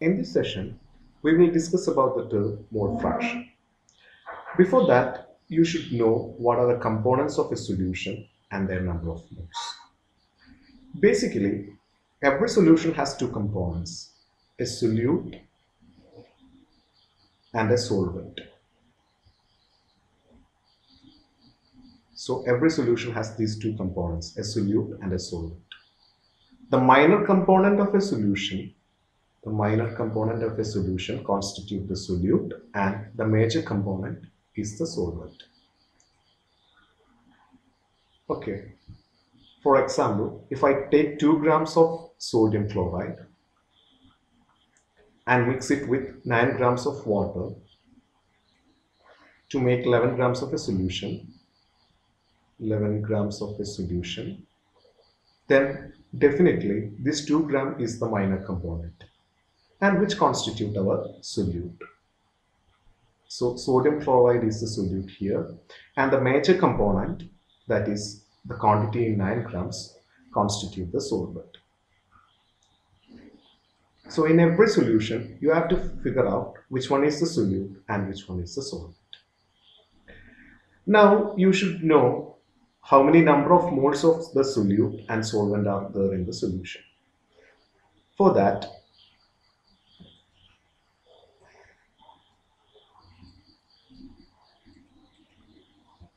In this session, we will discuss about the term mole fraction. Before that, you should know what are the components of a solution and their number of moles. Basically, every solution has two components, a solute and a solvent. So every solution has these two components, a solute and a solvent. The minor component of a solution, the minor component of a solution constitute the solute and the major component is the solvent. Okay. For example, if I take 2 grams of sodium chloride and mix it with 9 grams of water to make 11 grams of a solution, 11 grams of a solution, then definitely this 2 gram is the minor component and which constitute our solute. So sodium chloride is the solute here and the major component that is the quantity in 9 grams constitute the solvent. So in every solution you have to figure out which one is the solute and which one is the solvent. Now you should know how many number of moles of the solute and solvent are there in the solution. For that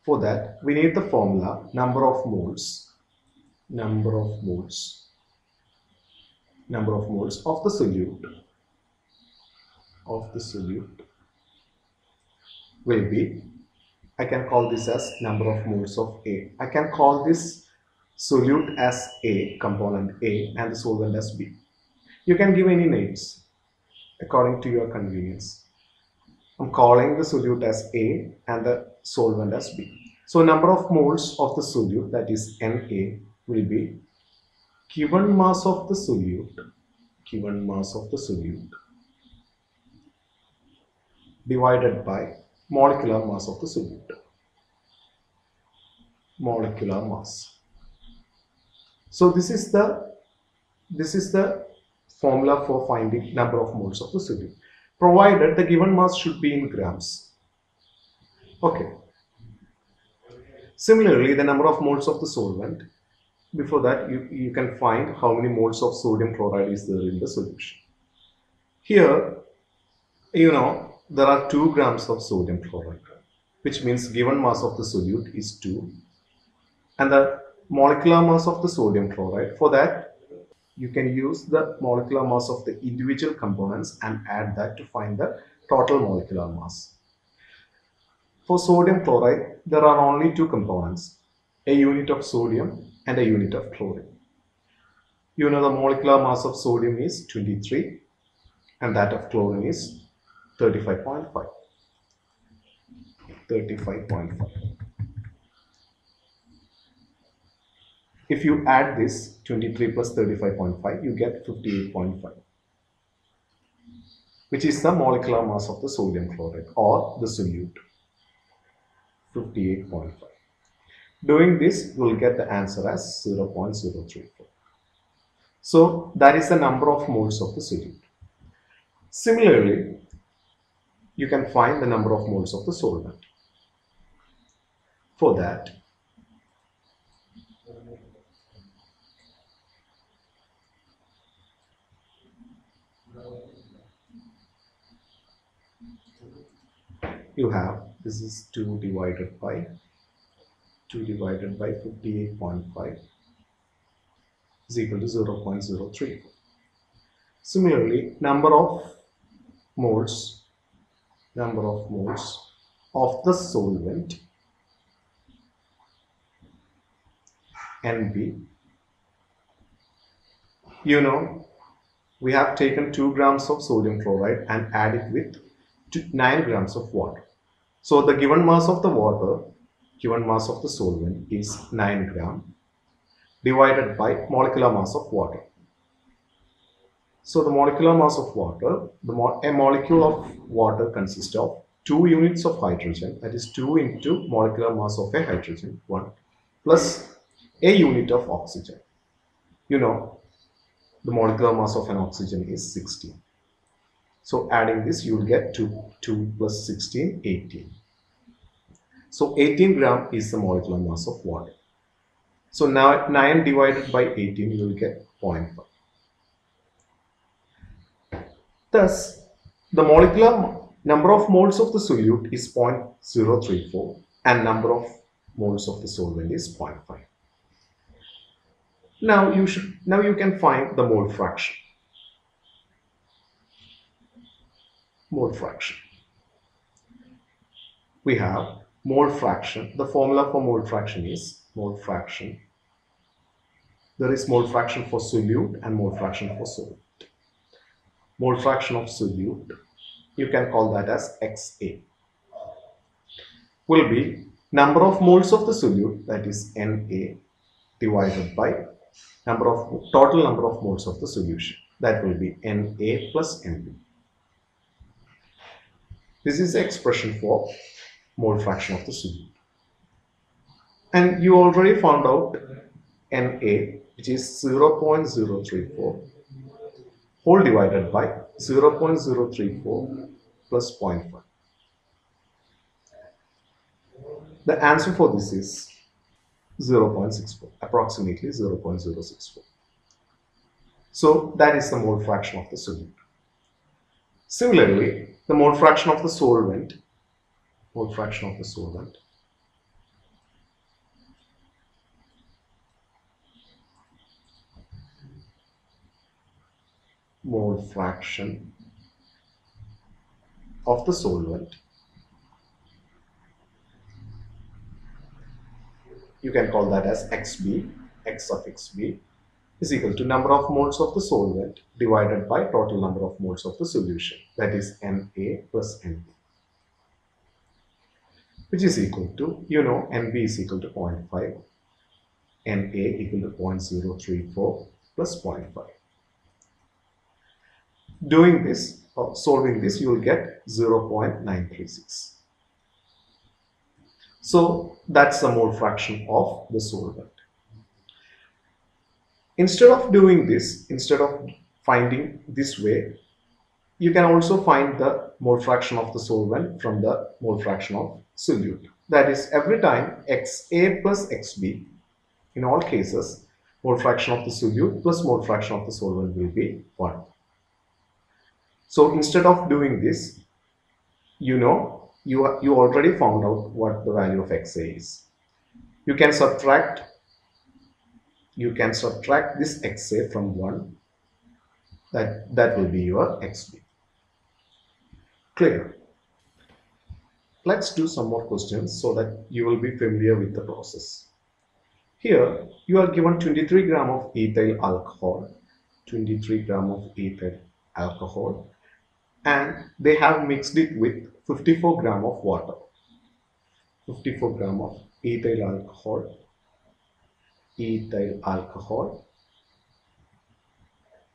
For that, we need the formula number of moles, number of moles, number of moles of the solute, of the solute will be, I can call this as number of moles of A. I can call this solute as A, component A, and the solvent as B. You can give any names according to your convenience. I'm calling the solute as A and the solvent as B. So number of moles of the solute that is Na will be given mass of the solute given mass of the solute divided by molecular mass of the solute. Molecular mass. So this is the this is the formula for finding number of moles of the solute provided the given mass should be in grams. Okay. Similarly the number of moles of the solvent. Before that you, you can find how many moles of sodium chloride is there in the solution. Here you know there are 2 grams of sodium chloride which means given mass of the solute is 2 and the molecular mass of the sodium chloride for that you can use the molecular mass of the individual components and add that to find the total molecular mass. For sodium chloride there are only two components a unit of sodium and a unit of chlorine. You know the molecular mass of sodium is 23 and that of chlorine is 35.5 35.5 if you add this 23 plus 35.5 you get 58.5 which is the molecular mass of the sodium chloride or the solute. 58.5 doing this you will get the answer as 0.034 so that is the number of moles of the solute. Similarly you can find the number of moles of the solvent. For that, you have this is 2 divided by 2 divided by 58.5 is equal to zero point zero three. Similarly, number of moles number of moles of the solvent NB. You know, we have taken 2 grams of sodium chloride and add it with 9 grams of water. So the given mass of the water, given mass of the solvent is 9 gram divided by molecular mass of water. So the molecular mass of water, the mo a molecule of water consists of two units of hydrogen, that is 2 into molecular mass of a hydrogen, 1, plus a unit of oxygen. You know, the molecular mass of an oxygen is 16. So adding this, you will get 2, 2 plus 16, 18. So 18 gram is the molecular mass of water. So now 9 divided by 18, you will get 0.5. Thus, the molecular number of moles of the solute is 0.034 and number of moles of the solvent is 0.5. Now you should now you can find the mole fraction. Mole fraction. We have mole fraction. The formula for mole fraction is mole fraction. There is mole fraction for solute and mole fraction for solvent. Mole fraction of solute, you can call that as XA, will be number of moles of the solute that is Na divided by number of total number of moles of the solution that will be Na plus Nb. This is the expression for mole fraction of the solute. And you already found out Na which is 0.034 whole divided by 0.034 plus 0.5. The answer for this is 0.64, approximately 0.064. So that is the mole fraction of the solute. Similarly, the mole fraction of the solvent, mole fraction of the solvent mole fraction of the solvent. You can call that as xb, x suffix b is equal to number of moles of the solvent divided by total number of moles of the solution. That is Na plus Nb which is equal to, you know, Nb is equal to 0.5, Na equal to 0.034 plus 0.5 doing this or solving this you will get 0.936 so that's the mole fraction of the solvent instead of doing this instead of finding this way you can also find the mole fraction of the solvent from the mole fraction of solute that is every time xa plus xb in all cases mole fraction of the solute plus mole fraction of the solvent will be 1 so instead of doing this, you know, you, you already found out what the value of xa is. You can subtract, you can subtract this xa from 1, that, that will be your xb. Clear? Let's do some more questions so that you will be familiar with the process. Here, you are given 23 gram of ethyl alcohol, 23 gram of ethyl alcohol and they have mixed it with 54 gram of water 54 gram of ethyl alcohol ethyl alcohol.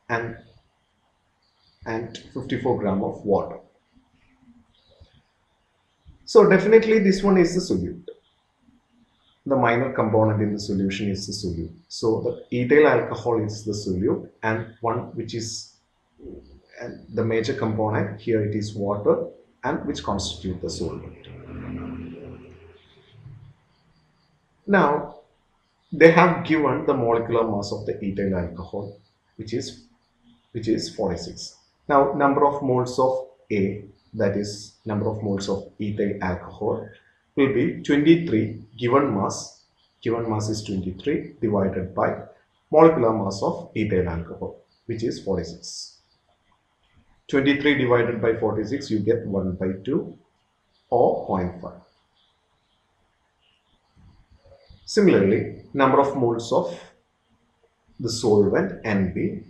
And and 54 gram of water. So definitely this one is the solute. The minor component in the solution is the solute. So the ethyl alcohol is the solute and one which is the major component here it is water and which constitute the solvent. Now they have given the molecular mass of the ethyl alcohol which is which is 46. Now number of moles of A that is number of moles of ethyl alcohol will be 23 given mass given mass is 23 divided by molecular mass of ethyl alcohol which is 46. 23 divided by 46 you get 1 by 2 or 0.5. Similarly, number of moles of the solvent NB.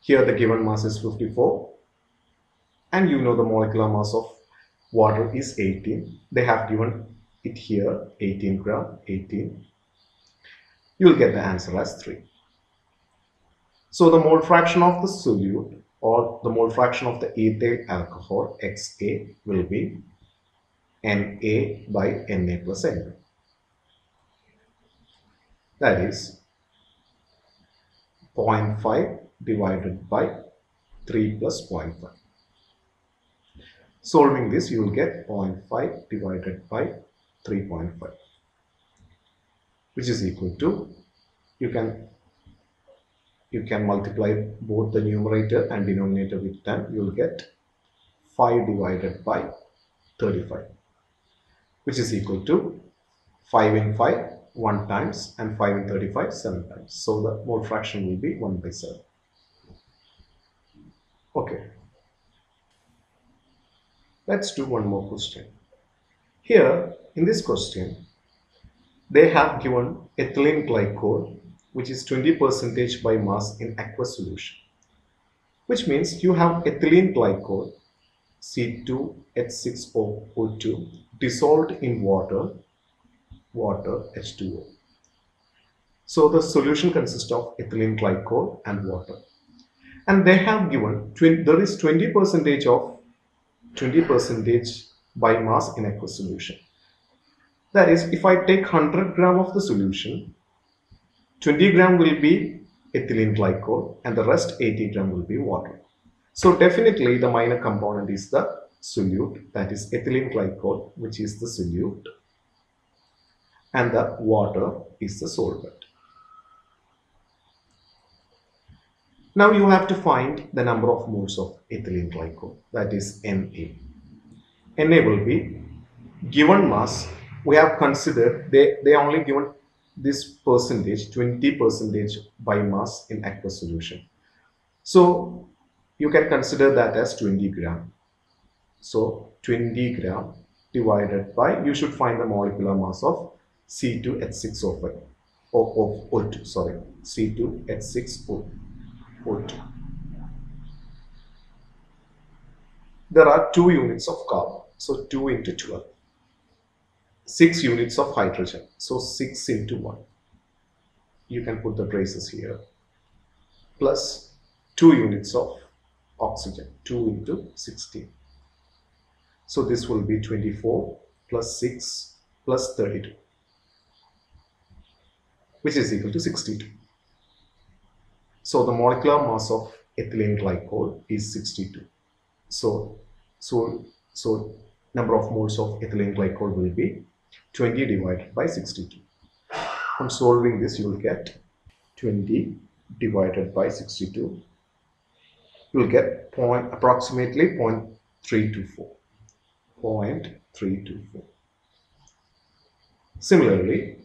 Here the given mass is 54 and you know the molecular mass of water is 18. They have given it here 18 gram 18. You will get the answer as 3. So the mole fraction of the solute or the mole fraction of the ethyl alcohol XA will be Na by Na plus N. That is 0.5 divided by 3 plus 0.5. Solving this, you will get 0.5 divided by 3.5, which is equal to, you can you can multiply both the numerator and denominator with 10, you will get 5 divided by 35, which is equal to 5 in 5, 1 times, and 5 in 35, 7 times. So the mole fraction will be 1 by 7. Okay. Let's do one more question. Here, in this question, they have given ethylene glycol, which is 20 percentage by mass in aqueous solution. Which means you have ethylene glycol, C2H6O2, dissolved in water, water H2O. So the solution consists of ethylene glycol and water. And they have given, there is 20 percentage of 20 percentage by mass in aqueous solution. That is, if I take 100 gram of the solution, 20 gram will be ethylene glycol and the rest 80 gram will be water. So definitely the minor component is the solute that is ethylene glycol which is the solute and the water is the solvent. Now you have to find the number of moles of ethylene glycol that is Na. Na will be given mass we have considered they, they only given this percentage 20 percentage by mass in aqueous solution. So you can consider that as 20 gram. So 20 gram divided by you should find the molecular mass of C2H6O5 or, or O2 sorry C2H6O2 there are two units of carbon. So 2 into 12. 6 units of hydrogen. So 6 into 1. You can put the braces here. Plus 2 units of oxygen. 2 into 16. So this will be 24 plus 6 plus 32. Which is equal to 62. So the molecular mass of ethylene glycol is 62. So, so, so number of moles of ethylene glycol will be 20 divided by 62. On solving this, you will get 20 divided by 62. You will get point approximately 0.324. 0.324. Similarly,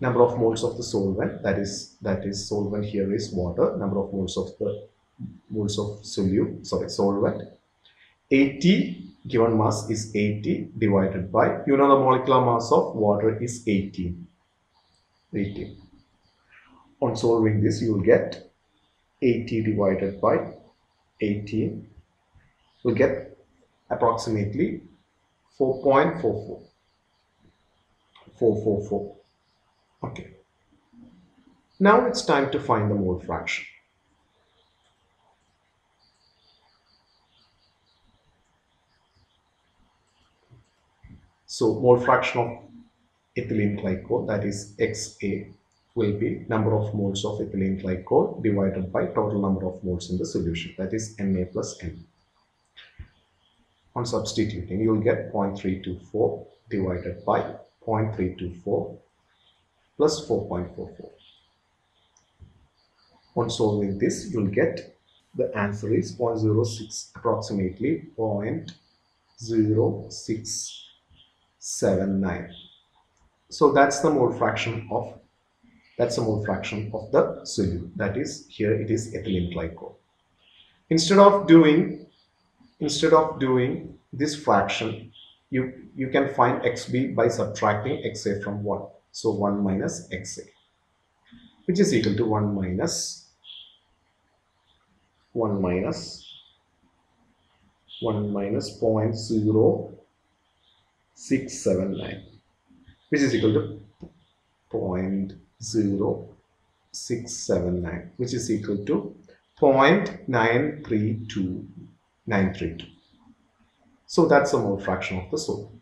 number of moles of the solvent that is that is solvent here is water. Number of moles of the moles of solute sorry solvent. 80 given mass is 80 divided by you know the molecular mass of water is 18 18 on solving this you will get 80 divided by 18 will get approximately 4.44 444 Okay. Now it's time to find the mole fraction. So mole fraction of ethylene glycol that is XA will be number of moles of ethylene glycol divided by total number of moles in the solution that is Na plus N. On substituting you will get 0.324 divided by 0.324 plus 4.44. On solving this, you'll get the answer is 0.06, approximately 0.0679. So that's the mole fraction of that's the mole fraction of the solute. That is here it is ethylene glycol. Instead of doing instead of doing this fraction, you you can find xb by subtracting xa from 1. So 1 minus xa which is equal to 1 minus 1 minus 1 minus 0.0679 which is equal to 0.0679 which is equal to 0.932932. So that's the mole fraction of the solvent.